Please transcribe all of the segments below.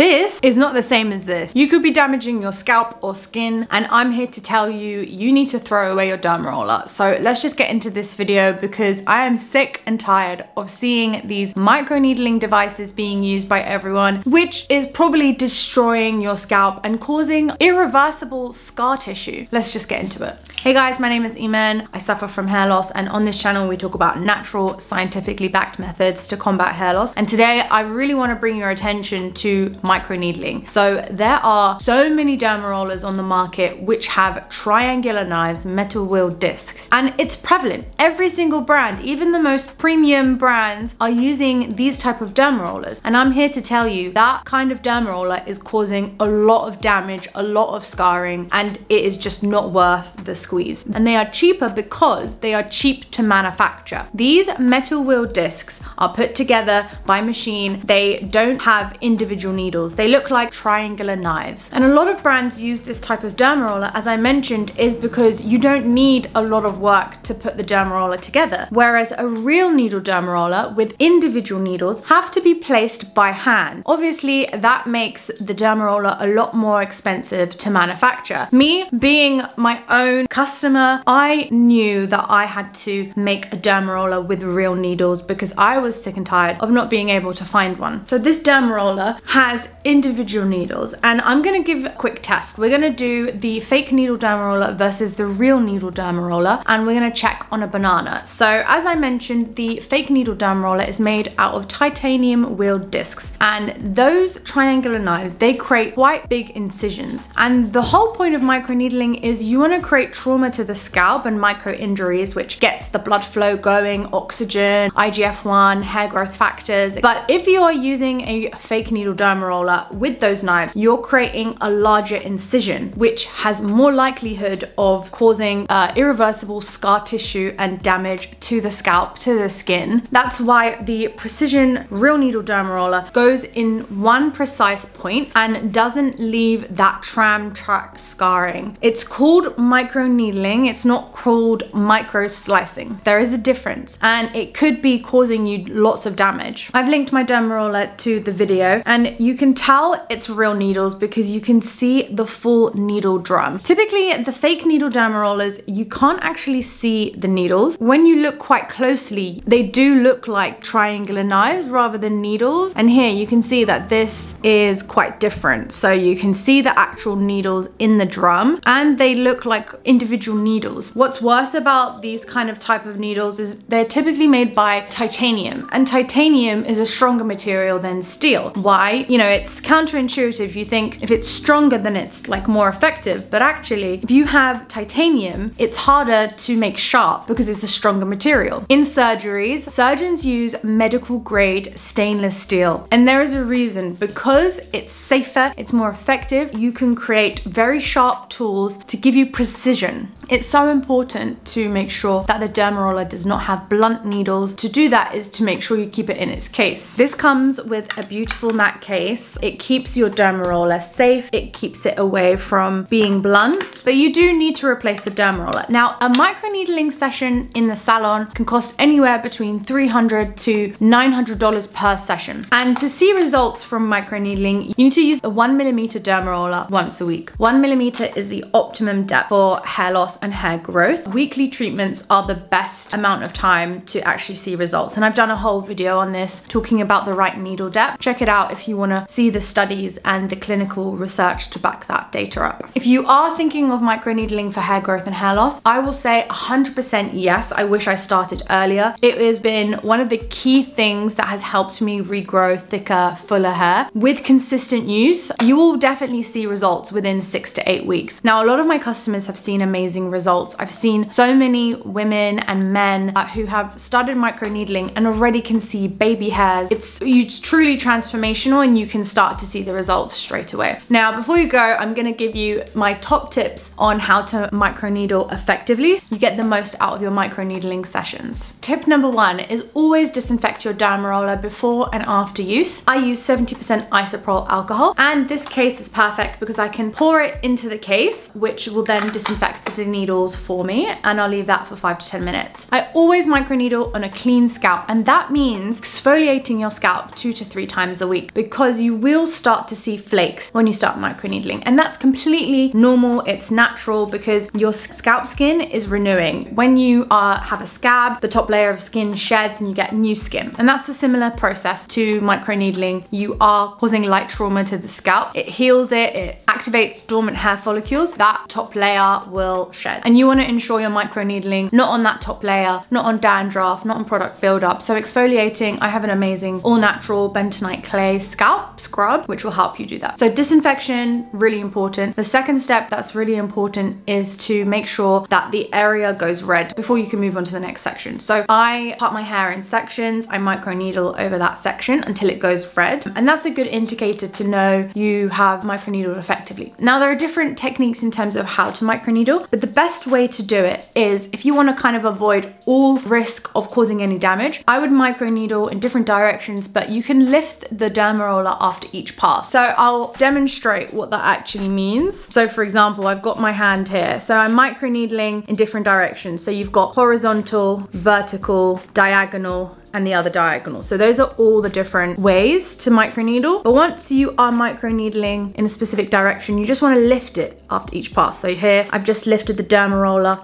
This is not the same as this. You could be damaging your scalp or skin and I'm here to tell you, you need to throw away your derma roller. So let's just get into this video because I am sick and tired of seeing these microneedling devices being used by everyone, which is probably destroying your scalp and causing irreversible scar tissue. Let's just get into it. Hey guys, my name is Imane. I suffer from hair loss and on this channel we talk about natural, scientifically backed methods to combat hair loss. And today I really want to bring your attention to microneedling. So there are so many derma rollers on the market which have triangular knives, metal wheel discs, and it's prevalent. Every single brand, even the most premium brands are using these type of derma rollers. And I'm here to tell you that kind of derma roller is causing a lot of damage, a lot of scarring, and it is just not worth the squeeze. And they are cheaper because they are cheap to manufacture. These metal wheel discs are put together by machine. They don't have individual needles. They look like triangular knives. And a lot of brands use this type of derma roller, as I mentioned, is because you don't need a lot of work to put the derma roller together. Whereas a real needle derma roller with individual needles have to be placed by hand. Obviously, that makes the derma roller a lot more expensive to manufacture. Me being my own customer, I knew that I had to make a derma roller with real needles because I was sick and tired of not being able to find one. So this derma roller has individual needles and I'm gonna give a quick test. We're gonna do the fake needle derma roller versus the real needle derma roller and we're gonna check on a banana. So as I mentioned, the fake needle derma roller is made out of titanium wheeled discs and those triangular knives, they create quite big incisions. And the whole point of microneedling is you wanna create trauma to the scalp and micro injuries, which gets the blood flow going, oxygen, IGF-1, hair growth factors. But if you are using a fake needle derma roller with those knives, you're creating a larger incision, which has more likelihood of causing uh, irreversible scar tissue and damage to the scalp, to the skin. That's why the precision real needle derma roller goes in one precise point and doesn't leave that tram track scarring. It's called micro needling, it's not called micro slicing. There is a difference and it could be causing you lots of damage. I've linked my derma roller to the video and you can tell it's real needles because you can see the full needle drum. Typically the fake needle derma rollers, you can't actually see the needles. When you look quite closely, they do look like triangular knives rather than needles. And here you can see that this is quite different. So you can see the actual needles in the drum and they look like individual needles. What's worse about these kind of type of needles is they're typically made by titanium and titanium is a stronger material than steel. Why? You know, it's counterintuitive. You think if it's stronger then it's like more effective, but actually if you have titanium, it's harder to make sharp because it's a stronger material. In surgeries, surgeons use medical grade stainless steel and there is a reason because it's safer, it's more effective, you can create very sharp tools to give you precision. It's so important to make sure that the derma roller does not have blunt needles. To do that is to make sure you keep it in its case. This comes with a beautiful matte case. It keeps your derma roller safe. It keeps it away from being blunt, but you do need to replace the derma roller. Now, a microneedling session in the salon can cost anywhere between 300 to $900 per session. And to see results from microneedling, you need to use a one millimeter derma roller once a week. One millimeter is the optimum depth for hair loss and hair growth. Weekly treatments are the best amount of time to actually see results. And I've done a whole video on this talking about the right needle depth. Check it out if you wanna see the studies and the clinical research to back that data up. If you are thinking of microneedling for hair growth and hair loss, I will say 100% yes. I wish I started earlier. It has been one of the key things that has helped me regrow thicker, fuller hair. With consistent use, you will definitely see results within six to eight weeks. Now, a lot of my customers have seen amazing results. I've seen so many women and men uh, who have started microneedling and already can see baby hairs. It's, it's truly transformational and you can start to see the results straight away. Now, before you go, I'm gonna give you my top tips on how to microneedle effectively. You get the most out of your microneedling sessions. Tip number one is always disinfect your derma roller before and after use. I use 70% isopropyl alcohol and this case is perfect because I can pour it into the case, which will then disinfect the needles for me and I'll leave that for five to 10 minutes. I always microneedle on a clean scalp and that means exfoliating your scalp two to three times a week because you will start to see flakes when you start microneedling and that's completely normal, it's natural because your scalp skin is renewing. When you are, have a scab, the top layer of skin sheds and you get new skin. And that's a similar process to microneedling. You are causing light trauma to the scalp. It heals it, it activates dormant hair follicles. That top layer will shed. And you wanna ensure you're microneedling not on that top layer, not on dandruff, not on product buildup. So exfoliating, I have an amazing all natural bentonite clay scalp scrub, which will help you do that. So disinfection, really important. The second step that's really important is to make sure that the area goes red before you can move on to the next section. So I part my hair in sections, I microneedle over that section until it goes red. And that's a good indicator to know you have microneedled effectively. Now there are different techniques in terms of how to microneedle, but the best way to do it is if you wanna kind of avoid all risk of causing any damage, I would microneedle in different directions, but you can lift the derma roller after each pass. So I'll demonstrate what that actually means. So for example, I've got my hand here. So I'm microneedling in different directions. So you've got horizontal, vertical, diagonal, and the other diagonal. So those are all the different ways to microneedle. But once you are microneedling in a specific direction, you just wanna lift it after each pass. So here, I've just lifted the derma roller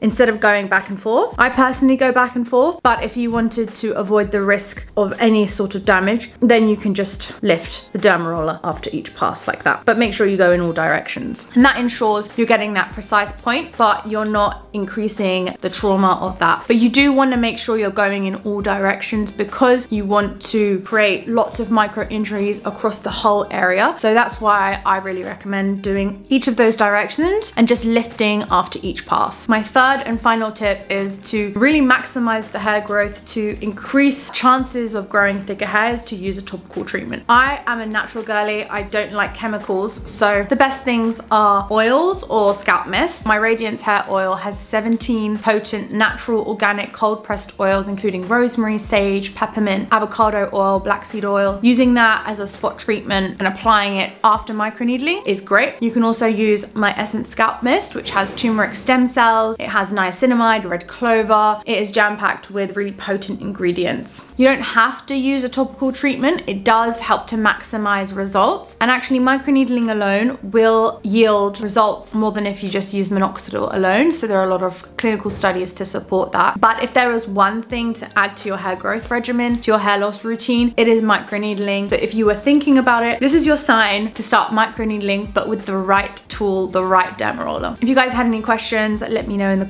instead of going back and forth. I personally go back and forth, but if you wanted to avoid the risk of any sort of damage, then you can just lift the derma roller after each pass like that. But make sure you go in all directions. And that ensures you're getting that precise point, but you're not increasing the trauma of that. But you do want to make sure you're going in all directions because you want to create lots of micro injuries across the whole area. So that's why I really recommend doing each of those directions and just lifting after each pass. My third third and final tip is to really maximize the hair growth to increase chances of growing thicker hairs to use a topical treatment. I am a natural girly, I don't like chemicals, so the best things are oils or scalp mist. My Radiance hair oil has 17 potent natural organic cold pressed oils including rosemary, sage, peppermint, avocado oil, black seed oil. Using that as a spot treatment and applying it after microneedling is great. You can also use my Essence Scalp Mist which has turmeric stem cells, it has has niacinamide, red clover. It is jam-packed with really potent ingredients. You don't have to use a topical treatment. It does help to maximize results. And actually microneedling alone will yield results more than if you just use minoxidil alone. So there are a lot of clinical studies to support that. But if there is one thing to add to your hair growth regimen, to your hair loss routine, it is microneedling. So if you were thinking about it, this is your sign to start microneedling, but with the right tool, the right derma roller. If you guys had any questions, let me know in the